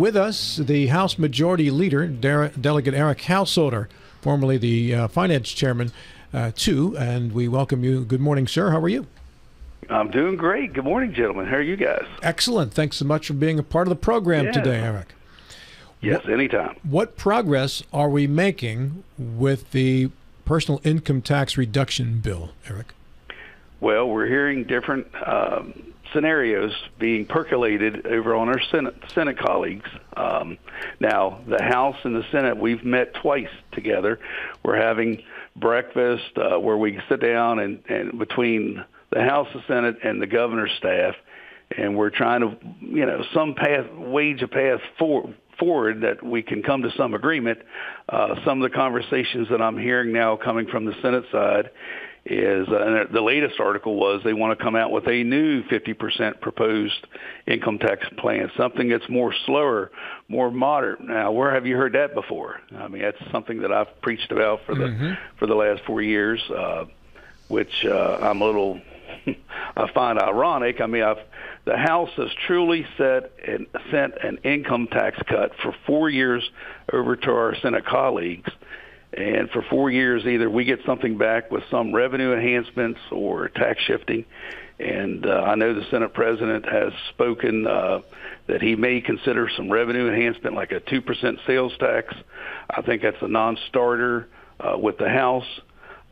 with us the House Majority Leader, De- Delegate Eric Householder, formerly the uh, Finance Chairman, uh, too. And we welcome you. Good morning, sir. How are you? I'm doing great. Good morning, gentlemen. How are you guys? Excellent. Thanks so much for being a part of the program Yeah. today, Eric. Yes, anytime. What progress are we making with the personal income tax reduction bill, Eric? Well, we're hearing different um, scenarios being percolated over on our Senate, Senate colleagues. Um, now, the House and the Senate, we've met twice together. We're having breakfast uh, where we sit down and, and between the House, the Senate, and the governor's staff, and we're trying to, you know, some path, wage a path for, forward that we can come to some agreement. Uh, some of the conversations that I'm hearing now coming from the Senate side is uh, and the latest article was they want to come out with a new 50% proposed income tax plan, something that's more slower, more moderate. Now, where have you heard that before? I mean, that's something that I've preached about for the for the last four years, uh, which uh, I'm a little I find ironic. I mean, I've the House has truly set and sent an income tax cut for four years over to our Senate colleagues. And for four years, either we get something back with some revenue enhancements or tax shifting. And uh, I know the Senate president has spoken uh, that he may consider some revenue enhancement, like a 2% sales tax. I think that's a non-starter uh, with the House.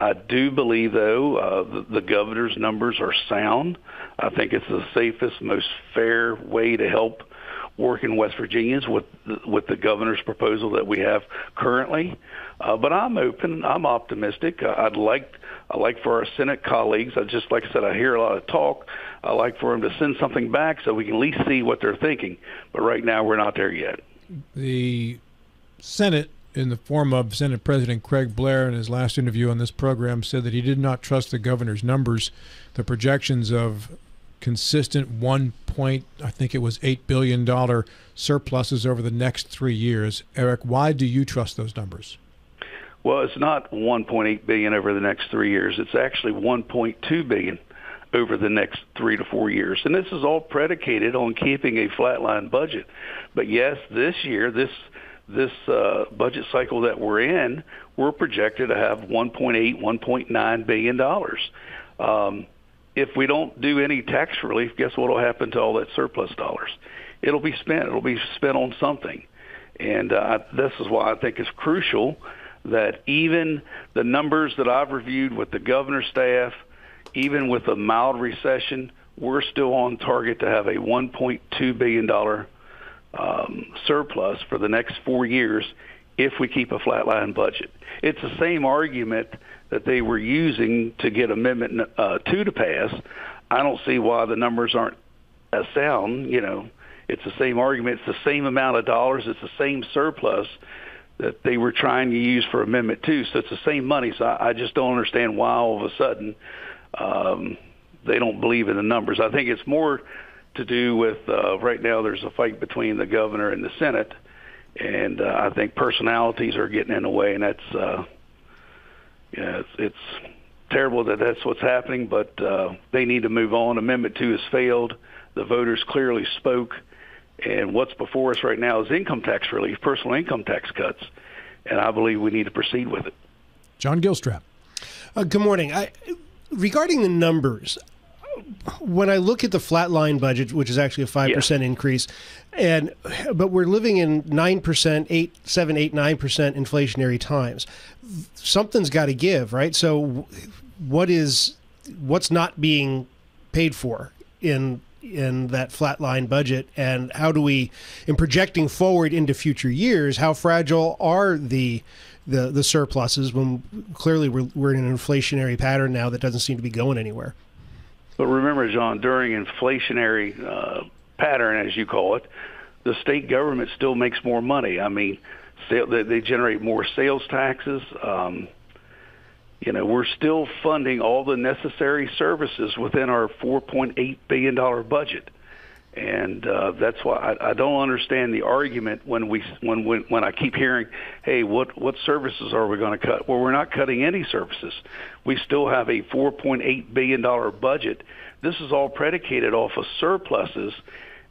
I do believe, though, uh, the, the governor's numbers are sound. I think it's the safest, most fair way to help working West Virginians with the, with the governor's proposal that we have currently. Uh, but I'm open. I'm optimistic. Uh, I'd like I like for our Senate colleagues. I just like I said, I hear a lot of talk. I like for them to send something back so we can at least see what they're thinking. But right now, we're not there yet. The Senate, in the form of Senate President Craig Blair, in his last interview on this program, said that he did not trust the governor's numbers, the projections of consistent one point, I think it was eight billion dollar surpluses over the next three years. Eric, why do you trust those numbers? Well, it's not 1.8 billion over the next three years. It's actually 1.2 billion over the next three to four years, and this is all predicated on keeping a flatline budget. But yes, this year, this this uh, budget cycle that we're in, we're projected to have 1.8, 1.9 billion dollars. Um, if we don't do any tax relief, guess what will happen to all that surplus dollars? It'll be spent. It'll be spent on something, and uh, this is why I think it's crucial that even the numbers that I've reviewed with the governor's staff, even with a mild recession, we're still on target to have a 1.2 billion dollar um, surplus for the next four years if we keep a flatline budget. It's the same argument that they were using to get Amendment uh, 2 to pass. I don't see why the numbers aren't as sound. You know, it's the same argument. It's the same amount of dollars. It's the same surplus that they were trying to use for Amendment 2. So it's the same money. So I, I just don't understand why all of a sudden um, they don't believe in the numbers. I think it's more to do with uh, right now there's a fight between the governor and the Senate. And uh, I think personalities are getting in the way, and that's uh, yeah, it's, it's terrible that that's what's happening. But uh, they need to move on. Amendment two has failed. The voters clearly spoke, and what's before us right now is income tax relief, personal income tax cuts, and I believe we need to proceed with it. John Gilstrap. Uh, good morning. I, regarding the numbers, when I look at the flatline budget, which is actually a five percent increase, and but we're living in nine percent, eight, seven, eight, nine percent inflationary times. Something's got to give, right? So, what is what's not being paid for in in that flatline budget, and how do we, in projecting forward into future years, how fragile are the the the surpluses when clearly we're we're in an inflationary pattern now that doesn't seem to be going anywhere. But remember, John, during inflationary uh, pattern, as you call it, the state government still makes more money. I mean, they, they generate more sales taxes. Um, you know, we're still funding all the necessary services within our $4.8 billion budget. And uh, that's why I, I don't understand the argument when we when when, when I keep hearing, "Hey, what what services are we going to cut?" Well, we're not cutting any services. We still have a 4.8 billion dollar budget. This is all predicated off of surpluses,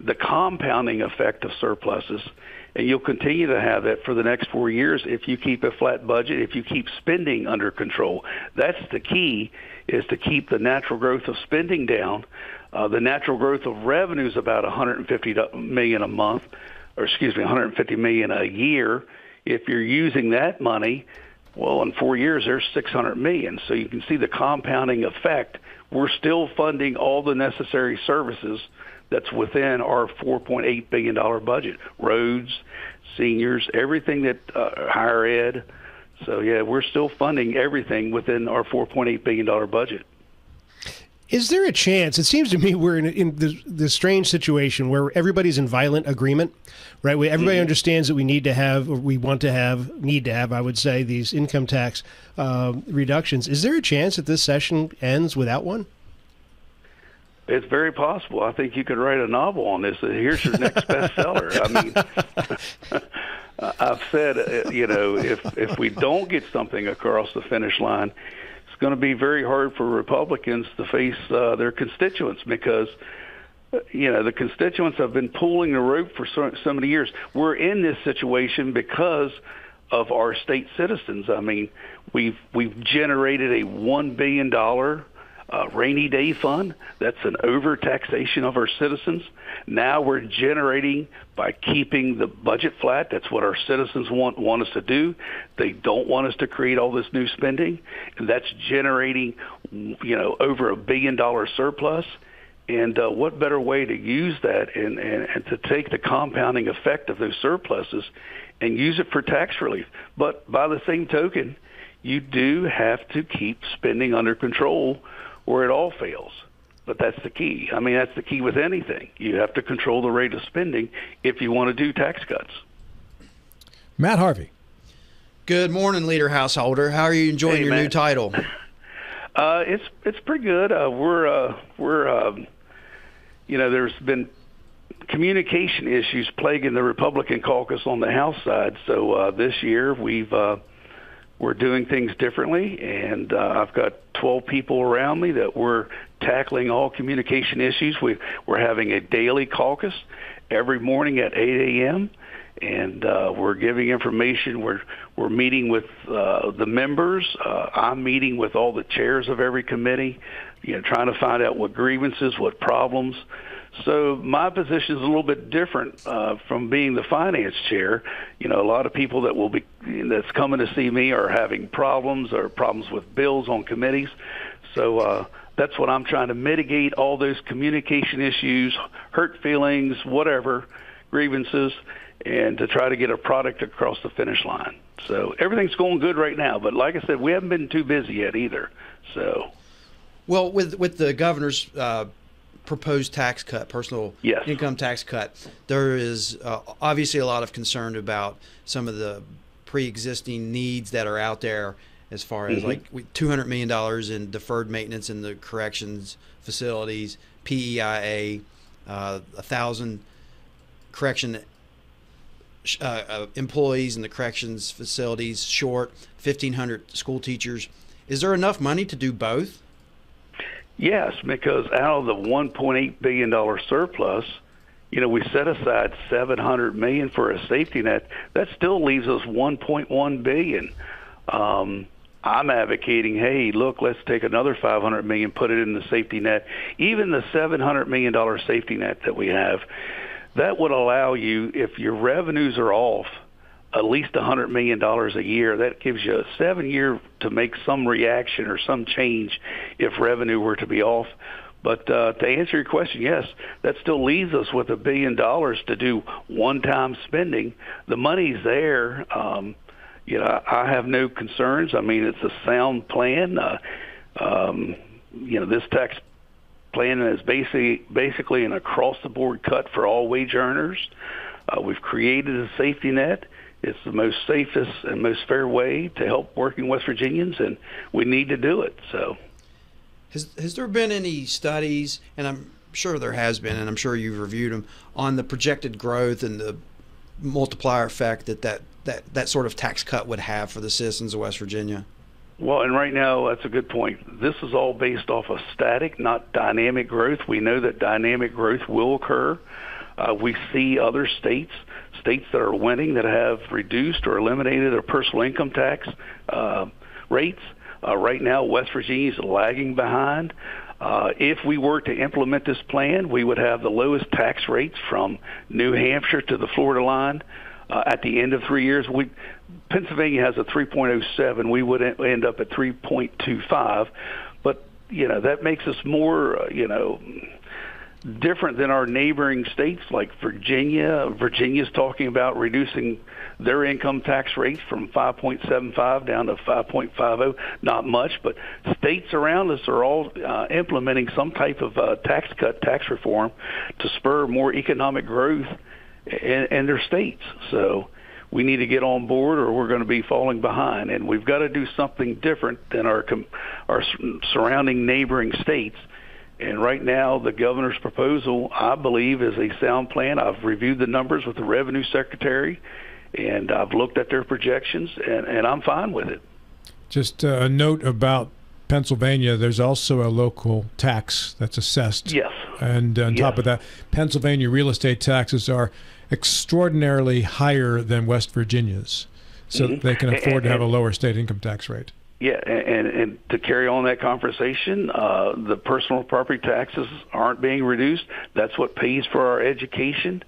the compounding effect of surpluses. And you'll continue to have that for the next four years if you keep a flat budget, if you keep spending under control. That's the key, is to keep the natural growth of spending down. Uh, the natural growth of revenue is about 150 million a month, or excuse me, 150 million a year. If you're using that money, well, in four years, there's 600 million. So you can see the compounding effect. We're still funding all the necessary services that's within our 4.8 billion dollar budget. Roads, seniors, everything that uh, higher ed. So yeah, we're still funding everything within our 4.8 billion dollar budget. Is there a chance? It seems to me we're in, in this, this, strange situation where everybody's in violent agreement, right? We, everybody mm-hmm. understands that we need to have, or we want to have, need to have, I would say, these income tax uh, reductions. Is there a chance that this session ends without one? It's very possible. I think you could write a novel on this. Here's your next bestseller. I mean, I've said, uh, you know, if if we don't get something across the finish line, it's going to be very hard for Republicans to face uh, their constituents because uh, you know the constituents have been pulling the rope for so, so many years. We're in this situation because of our state citizens. I mean, we've we've generated a one billion dollar uh, rainy day fund. That's an overtaxation of our citizens. Now we're generating by keeping the budget flat. That's what our citizens want want us to do. They don't want us to create all this new spending, and that's generating, you know, over a billion dollar surplus. And uh, what better way to use that and, and, and to take the compounding effect of those surpluses and use it for tax relief? But by the same token, you do have to keep spending under control where it all fails. But that's the key. I mean, that's the key with anything. You have to control the rate of spending if you want to do tax cuts. Matt Harvey. Good morning, leader householder. How are you enjoying hey, your Matt. new title? Uh, it's it's pretty good. Uh, we're uh, we're um, you know there's been communication issues plaguing the Republican caucus on the House side. So uh, this year we've uh, we're doing things differently, and uh, I've got 12 people around me that we're tackling all communication issues. We, we're having a daily caucus every morning at 8 a.m. And uh, we're giving information. We're we're meeting with uh, the members. Uh, I'm meeting with all the chairs of every committee, you know, trying to find out what grievances, what problems. So my position is a little bit different uh, from being the finance chair. You know, a lot of people that will be that's coming to see me are having problems or problems with bills on committees. So uh, that's what I'm trying to mitigate all those communication issues, hurt feelings, whatever grievances, and to try to get a product across the finish line. So everything's going good right now, but like I said, we haven't been too busy yet either. So. Well, with with the governor's uh, proposed tax cut, personal yes. income tax cut, there is uh, obviously a lot of concern about some of the pre-existing needs that are out there as far as mm-hmm. like 200 million dollars in deferred maintenance in the corrections facilities, PEIA, uh, a thousand correction uh, uh, employees in the corrections facilities short, 1,500 school teachers. Is there enough money to do both? Yes, because out of the 1.8 billion dollar surplus, you know, we set aside 700 million for a safety net. That still leaves us 1.1 billion. Um, I'm advocating, hey, look, let's take another 500 million, put it in the safety net. Even the 700 million dollar safety net that we have, that would allow you, if your revenues are off, at least a hundred million dollars a year. That gives you a seven year to make some reaction or some change if revenue were to be off. But uh, to answer your question, yes, that still leaves us with a billion dollars to do one-time spending. The money's there. Um, you know, I have no concerns. I mean, it's a sound plan. Uh, um, you know, this tax plan is basically basically an across-the-board cut for all wage earners. Uh, we've created a safety net it's the most safest and most fair way to help working West Virginians, and we need to do it. So, has has there been any studies, and I'm sure there has been, and I'm sure you've reviewed them on the projected growth and the multiplier effect that that that, that sort of tax cut would have for the citizens of West Virginia? Well, and right now that's a good point. This is all based off of static, not dynamic growth. We know that dynamic growth will occur. Uh, we see other states, states that are winning, that have reduced or eliminated their personal income tax uh, rates. Uh, right now, West Virginia is lagging behind. Uh, if we were to implement this plan, we would have the lowest tax rates from New Hampshire to the Florida line. Uh, at the end of three years, we Pennsylvania has a 3.07. We would end up at 3.25. But you know that makes us more, uh, you know, different than our neighboring states like Virginia. Virginia's talking about reducing their income tax rates from 5.75 down to 5.50. Not much, but states around us are all uh, implementing some type of uh, tax cut, tax reform to spur more economic growth in, in their states. So we need to get on board or we're going to be falling behind and we've got to do something different than our com- our surrounding neighboring states and right now the governor's proposal I believe is a sound plan I've reviewed the numbers with the revenue secretary and I've looked at their projections and, and I'm fine with it just a note about Pennsylvania, there's also a local tax that's assessed. Yes. And on yes. top of that, Pennsylvania real estate taxes are extraordinarily higher than West Virginia's, so mm-hmm. they can afford and, to have a lower state income tax rate. Yeah, and, and to carry on that conversation, uh, the personal property taxes aren't being reduced. That's what pays for our education.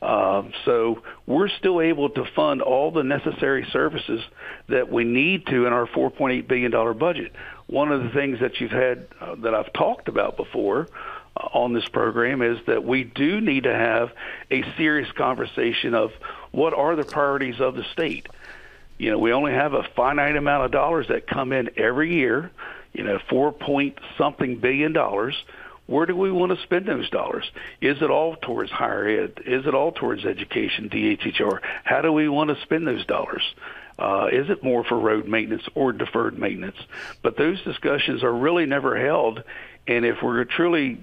Uh, so we're still able to fund all the necessary services that we need to in our $4.8 billion budget. One of the things that you've had uh, that I've talked about before on this program is that we do need to have a serious conversation of what are the priorities of the state. You know, we only have a finite amount of dollars that come in every year, you know, 4 point something billion dollars. Where do we want to spend those dollars? Is it all towards higher ed? Is it all towards education, DHHR? How do we want to spend those dollars? Uh, is it more for road maintenance or deferred maintenance? But those discussions are really never held. And if we're truly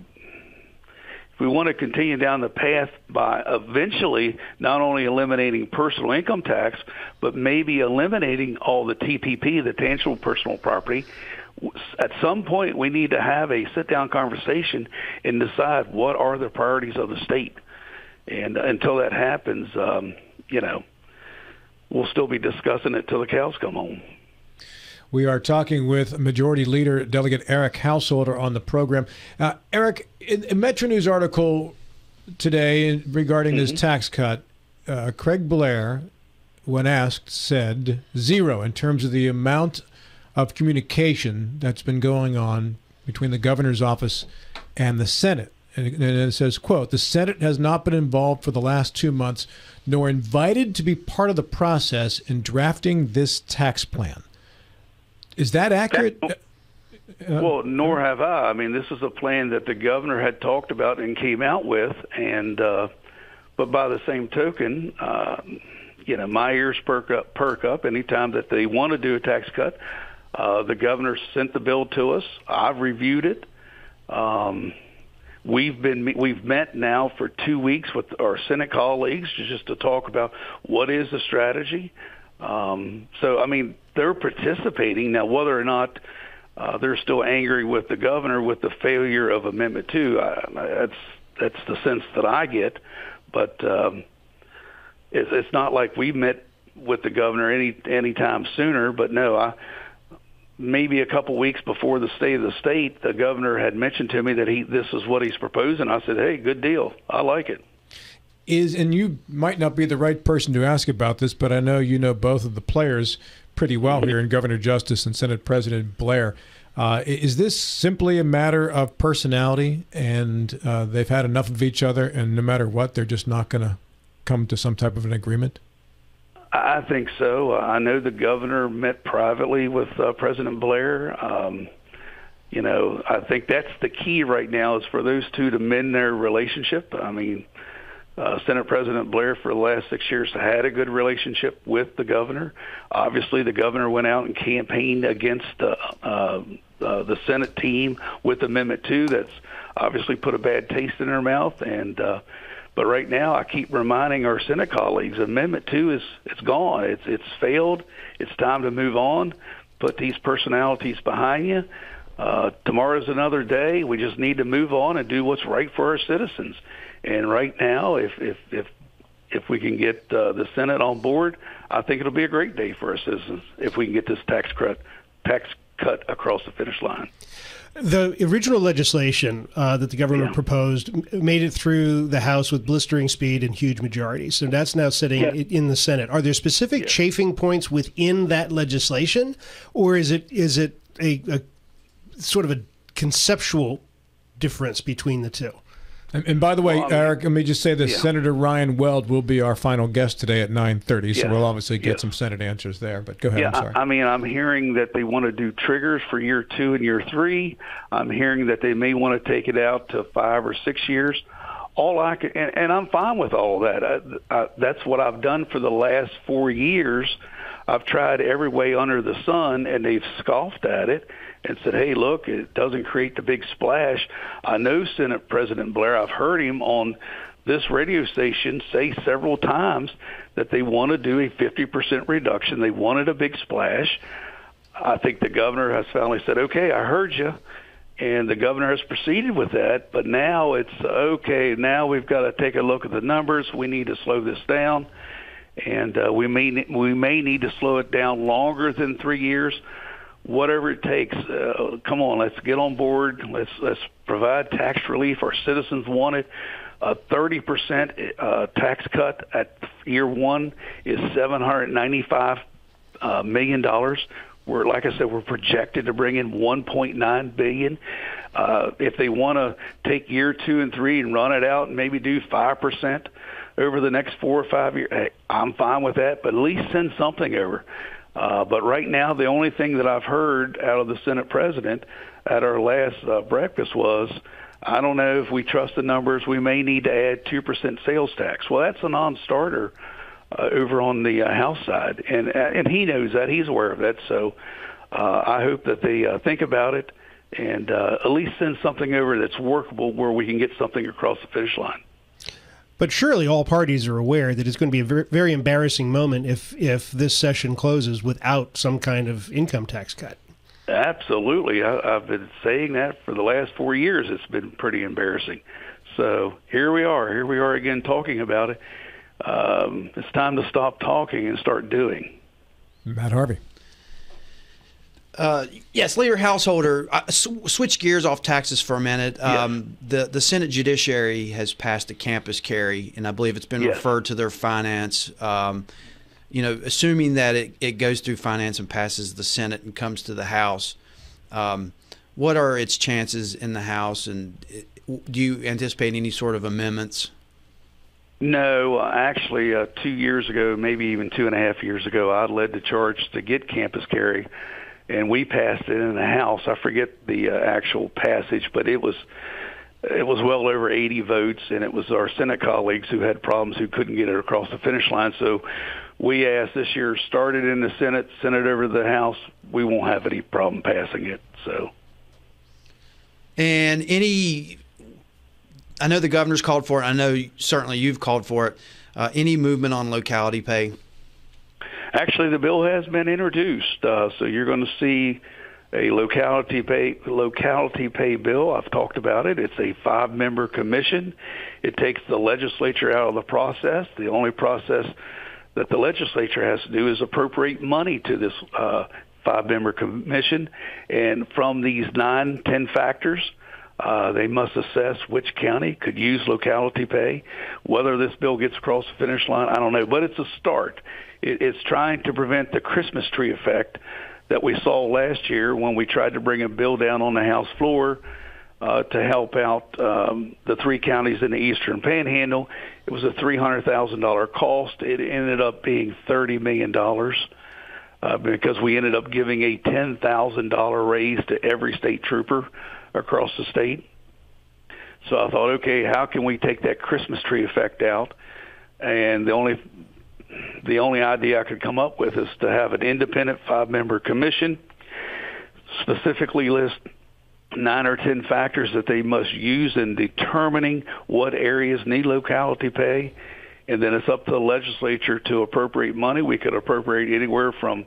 we want to continue down the path by eventually not only eliminating personal income tax, but maybe eliminating all the TPP, the tangible personal property. At some point, we need to have a sit-down conversation and decide what are the priorities of the state. And until that happens, um, you know, we'll still be discussing it till the cows come home. We are talking with Majority Leader Delegate Eric Householder on the program. Uh, Eric, in a Metro News article today regarding mm-hmm. this tax cut, uh, Craig Blair, when asked, said zero in terms of the amount of communication that's been going on between the governor's office and the Senate. And it says, quote, the Senate has not been involved for the last two months, nor invited to be part of the process in drafting this tax plan. Is that accurate? That, well, nor have I. I mean, this is a plan that the governor had talked about and came out with, and uh, but by the same token, uh, you know, my ears perk up, perk up anytime that they want to do a tax cut. Uh, the governor sent the bill to us. I've reviewed it. Um, we've been we've met now for two weeks with our Senate colleagues just to talk about what is the strategy. Um, so, I mean, they're participating now. Whether or not uh, they're still angry with the governor with the failure of Amendment Two, I, that's that's the sense that I get. But um, it's, it's not like we met with the governor any any time sooner. But no, I maybe a couple weeks before the state of the state, the governor had mentioned to me that he this is what he's proposing. I said, "Hey, good deal. I like it." Is, and you might not be the right person to ask about this, but I know you know both of the players pretty well here in Governor Justice and Senate President Blair. Uh, is this simply a matter of personality, and uh, they've had enough of each other, and no matter what, they're just not going to come to some type of an agreement? I think so. I know the governor met privately with uh, President Blair. Um, you know, I think that's the key right now is for those two to mend their relationship. I mean, uh, Senate President Blair for the last six years had a good relationship with the governor. Obviously, the governor went out and campaigned against uh, uh, uh, the Senate team with Amendment Two. That's obviously put a bad taste in her mouth. And uh, but right now, I keep reminding our Senate colleagues, Amendment Two is it's gone. It's it's failed. It's time to move on. Put these personalities behind you. uh, tomorrow's another day. We just need to move on and do what's right for our citizens. And right now, if if if if we can get uh, the Senate on board, I think it'll be a great day for our citizens if we can get this tax cut tax cut across the finish line. The original legislation uh, that the government yeah. proposed made it through the House with blistering speed and huge majorities. So that's now sitting yeah. in the Senate. Are there specific yeah. chafing points within that legislation, or is it is it a, a sort of a conceptual difference between the two? And, and, by the way, well, Eric, let me just say this: yeah. Senator Ryan Weld will be our final guest today at nine thirty. So yeah. we'll obviously get yeah. some Senate answers there. But go ahead. Yeah, I'm sorry. I, I mean, I'm hearing that they want to do triggers for year two and year three. I'm hearing that they may want to take it out to five or six years. All I can, and, and I'm fine with all that. I, I, that's what I've done for the last four years. I've tried every way under the sun, and they've scoffed at it and said, "Hey, look, it doesn't create the big splash." I know Senate President Blair. I've heard him on this radio station say several times that they want to do a 50% reduction. They wanted a big splash. I think the governor has finally said, "Okay, I heard you." And the governor has proceeded with that, but now it's okay. Now we've got to take a look at the numbers. We need to slow this down, and uh, we may we may need to slow it down longer than three years whatever it takes. Uh, come on, let's get on board. Let's let's provide tax relief. Our citizens want it. A 30% uh, tax cut at year one is 795 uh, million dollars. We're like I said, we're projected to bring in 1.9 billion. Uh, if they want to take year two and three and run it out and maybe do five percent over the next four or five years, hey, I'm fine with that. But at least send something over. Uh, but right now, the only thing that I've heard out of the Senate president at our last uh, breakfast was, I don't know if we trust the numbers. We may need to add two percent sales tax. Well, that's a non-starter uh, over on the uh, House side, and uh, and he knows that. He's aware of that. So uh, I hope that they uh, think about it and uh, at least send something over that's workable, where we can get something across the finish line. But surely all parties are aware that it's going to be a very, very embarrassing moment if if this session closes without some kind of income tax cut. Absolutely, I, I've been saying that for the last four years. It's been pretty embarrassing. So here we are. Here we are again talking about it. Um, it's time to stop talking and start doing. Matt Harvey. Uh, yes, Leader Householder. Uh, switch gears off taxes for a minute. Um, yes. The the Senate Judiciary has passed a campus carry, and I believe it's been yes. referred to their finance. Um, you know, assuming that it, it goes through finance and passes the Senate and comes to the House, um, what are its chances in the House, and do you anticipate any sort of amendments? No, actually, uh, two years ago, maybe even two and a half years ago, I led the charge to get campus carry and we passed it in the House. I forget the uh, actual passage, but it was it was well over 80 votes, and it was our Senate colleagues who had problems who couldn't get it across the finish line. So we asked this year, started in the Senate, sent it over to the House. We won't have any problem passing it. So. And any, I know the governor's called for it. I know certainly you've called for it. Uh, any movement on locality pay? Actually, the bill has been introduced, uh, so you're going to see a locality pay locality pay bill. I've talked about it. It's a five member commission. It takes the legislature out of the process. The only process that the legislature has to do is appropriate money to this uh, five member commission, and from these nine ten factors. Uh, they must assess which county could use locality pay. Whether this bill gets across the finish line, I don't know, but it's a start it's trying to prevent the Christmas tree effect that we saw last year when we tried to bring a bill down on the House floor uh, to help out um, the three counties in the Eastern Panhandle. It was a three hundred thousand dollar cost. It ended up being thirty million dollars. Uh, because we ended up giving a ten thousand dollar raise to every state trooper across the state. So I thought, okay, how can we take that Christmas tree effect out? And the only the only idea I could come up with is to have an independent five-member commission, specifically list nine or ten factors that they must use in determining what areas need locality pay, and then it's up to the legislature to appropriate money. We could appropriate anywhere from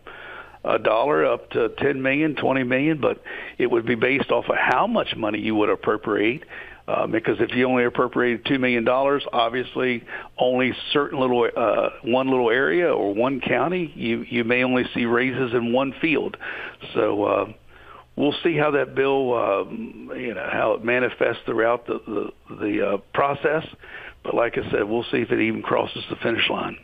a dollar up to 10 million, 20 million, but it would be based off of how much money you would appropriate. Uh, because if you only appropriated two million dollars, obviously only certain little uh, one little area or one county, you you may only see raises in one field. So uh, we'll see how that bill, uh, you know, how it manifests throughout the the, the uh, process. But like I said, we'll see if it even crosses the finish line.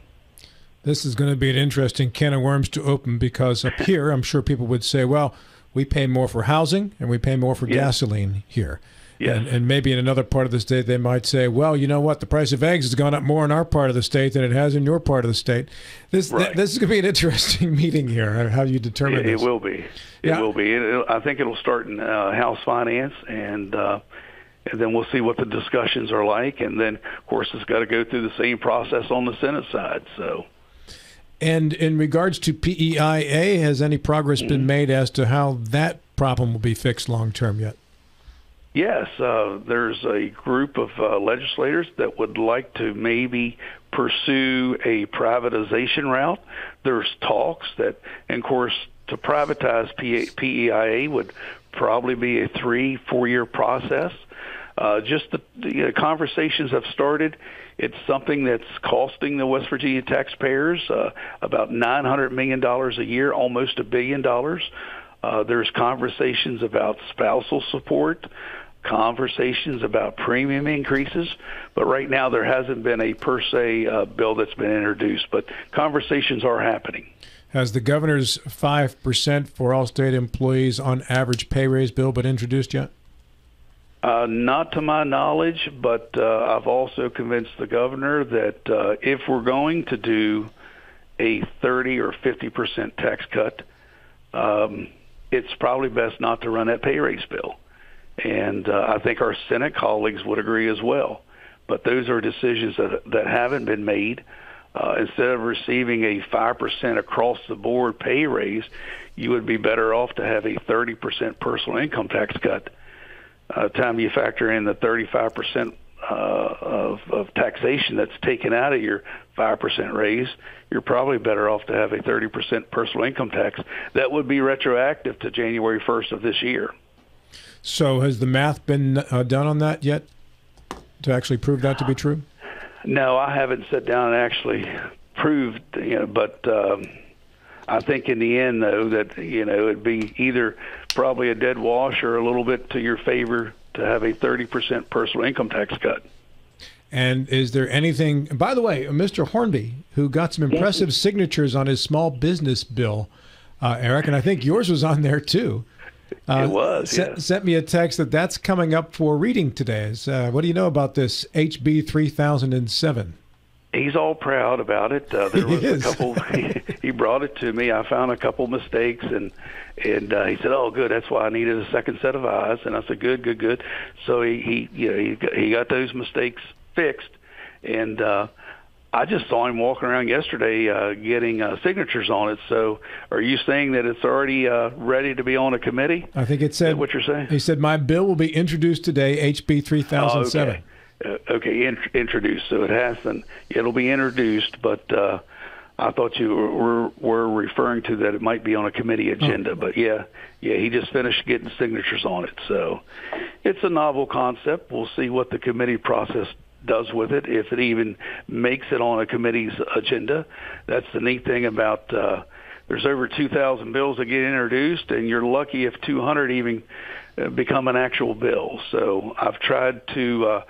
This is going to be an interesting can of worms to open because up here, I'm sure people would say, well, we pay more for housing and we pay more for gasoline here. Yes. And, and, maybe in another part of the state, they might say, well, you know what? The price of eggs has gone up more in our part of the state than it has in your part of the state. This right. th- this is going to be an interesting meeting here, how you determine it, this. It will be. It yeah. will be. It, I think it'll start in uh, House Finance, and uh, and then we'll see what the discussions are like. And then, of course, it's got to go through the same process on the Senate side. So. And in regards to PEIA, has any progress been made as to how that problem will be fixed long term yet? Yes, uh, there's a group of uh, legislators that would like to maybe pursue a privatization route. There's talks that, and of course, to privatize PEIA would probably be a three, four-year process. Uh, just the, the conversations have started. It's something that's costing the West Virginia taxpayers uh, about $900 million a year, almost a billion dollars. Uh, there's conversations about spousal support, conversations about premium increases, but right now there hasn't been a per se uh, bill that's been introduced, but conversations are happening. Has the governor's 5% for all state employees on average pay raise bill been introduced yet? Uh, not to my knowledge, but uh, I've also convinced the governor that uh, if we're going to do a 30 or 50 percent tax cut, um, it's probably best not to run that pay raise bill. And uh, I think our Senate colleagues would agree as well. But those are decisions that that haven't been made. Uh, instead of receiving a 5% across the board pay raise, you would be better off to have a 30% personal income tax cut uh, time you factor in the 35 percent uh, of, of taxation that's taken out of your 5% raise, you're probably better off to have a 30% personal income tax. That would be retroactive to January 1st of this year. So, has the math been uh, done on that yet to actually prove that to be true? No, I haven't sat down and actually proved, you know, but um, I think in the end, though, that you know it'd be either probably a dead wash or a little bit to your favor to have a 30% personal income tax cut. And is there anything? By the way, Mr. Hornby, who got some impressive signatures on his small business bill, uh, Eric, and I think yours was on there too. Uh, it was. Sent, yeah. sent me a text that that's coming up for reading today. Uh, what do you know about this HB 3007? He's all proud about it. Uh, there was a couple. He, he brought it to me. I found a couple mistakes, and and uh, he said, "Oh, good. That's why I needed a second set of eyes." And I said, "Good, good, good." So he he you know, he got, he got those mistakes fixed, and uh, I just saw him walking around yesterday uh, getting uh, signatures on it. So, are you saying that it's already uh, ready to be on a committee? I think it said what you're saying. He said my bill will be introduced today, HB 3007. Oh, okay uh, okay in, introduced. So it hasn't. It'll be introduced, but uh, I thought you were, were referring to that it might be on a committee agenda. Oh. But yeah, yeah, he just finished getting signatures on it. So it's a novel concept. We'll see what the committee process does with it if it even makes it on a committee's agenda. That's the neat thing about. Uh, there's over 2,000 bills that get introduced, and you're lucky if 200 even uh, become an actual bill. So I've tried to uh,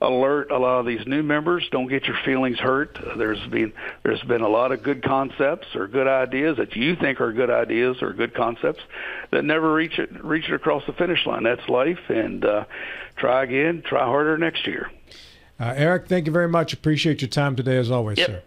alert a lot of these new members. Don't get your feelings hurt. There's been there's been a lot of good concepts or good ideas that you think are good ideas or good concepts that never reach it reach it across the finish line. That's life, and uh, try again, try harder next year. Uh, Eric, thank you very much. Appreciate your time today, as always, yep. sir.